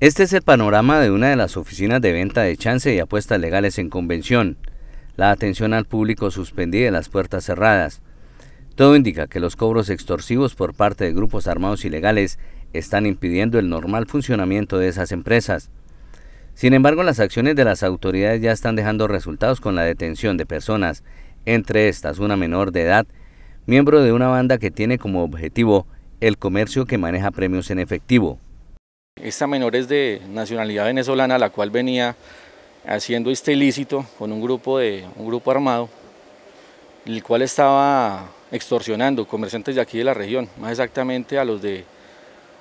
Este es el panorama de una de las oficinas de venta de chance y apuestas legales en convención. La atención al público suspendida y las puertas cerradas. Todo indica que los cobros extorsivos por parte de grupos armados ilegales están impidiendo el normal funcionamiento de esas empresas. Sin embargo, las acciones de las autoridades ya están dejando resultados con la detención de personas, entre estas una menor de edad, miembro de una banda que tiene como objetivo el comercio que maneja premios en efectivo. Esta menor es de nacionalidad venezolana, la cual venía haciendo este ilícito con un grupo, de, un grupo armado, el cual estaba extorsionando comerciantes de aquí de la región, más exactamente a los de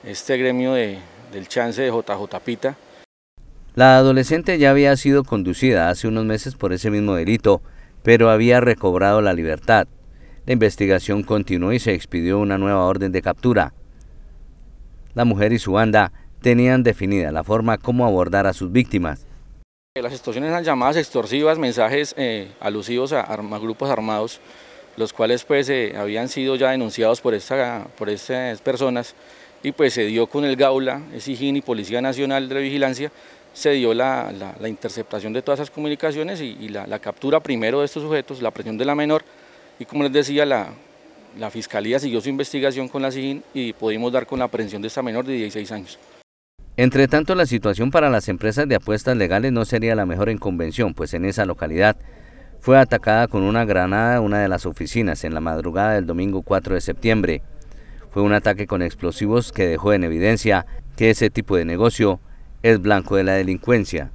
este gremio de, del chance de JJ Pita. La adolescente ya había sido conducida hace unos meses por ese mismo delito, pero había recobrado la libertad. La investigación continuó y se expidió una nueva orden de captura. La mujer y su banda tenían definida la forma como abordar a sus víctimas. Las extorsiones eran llamadas extorsivas, mensajes eh, alusivos a, grupos armados, los cuales pues eh, habían sido ya denunciados por, esta, por estas personas y pues se dio con el Gaula, SIGIN y Policía Nacional de Vigilancia, se dio la, interceptación de todas esas comunicaciones y, la, captura primero de estos sujetos, la presión de la menor y como les decía, la, la Fiscalía siguió su investigación con la SIGIN y pudimos dar con la aprehensión de esta menor de 16 años. Entre tanto, la situación para las empresas de apuestas legales no sería la mejor en convención, pues en esa localidad fue atacada con una granada una de las oficinas en la madrugada del domingo 4 de septiembre. Fue un ataque con explosivos que dejó en evidencia que ese tipo de negocio es blanco de la delincuencia.